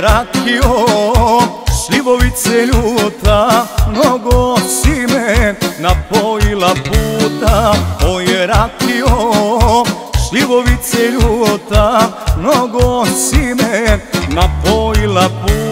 vratio Slivovice ljuta Mnogo si me napojila puta. Oj je ratio Slivovice ljuta Mnogo si me napojila puta.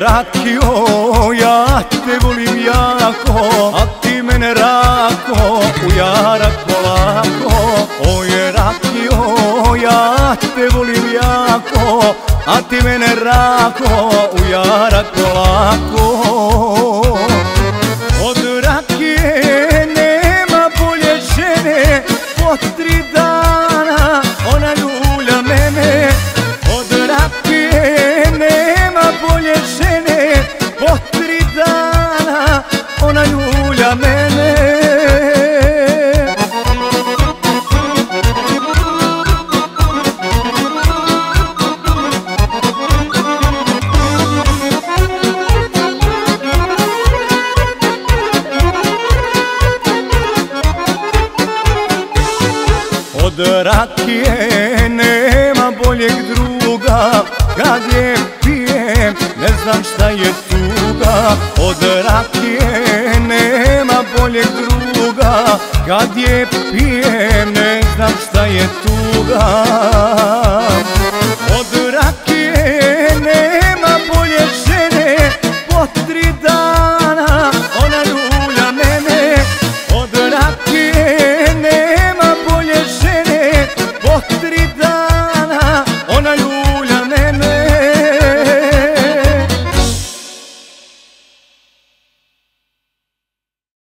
Rakio, ja te volim jako, a ti mene rako, u jarak polako. Oje rakio, ja te volim jako, a ti mene rako, u jarak polako. Od rakije nema boljeg druga. Kad je pijem ne znam šta je tuga. Od rakije nema boljeg druga. Kad je pijem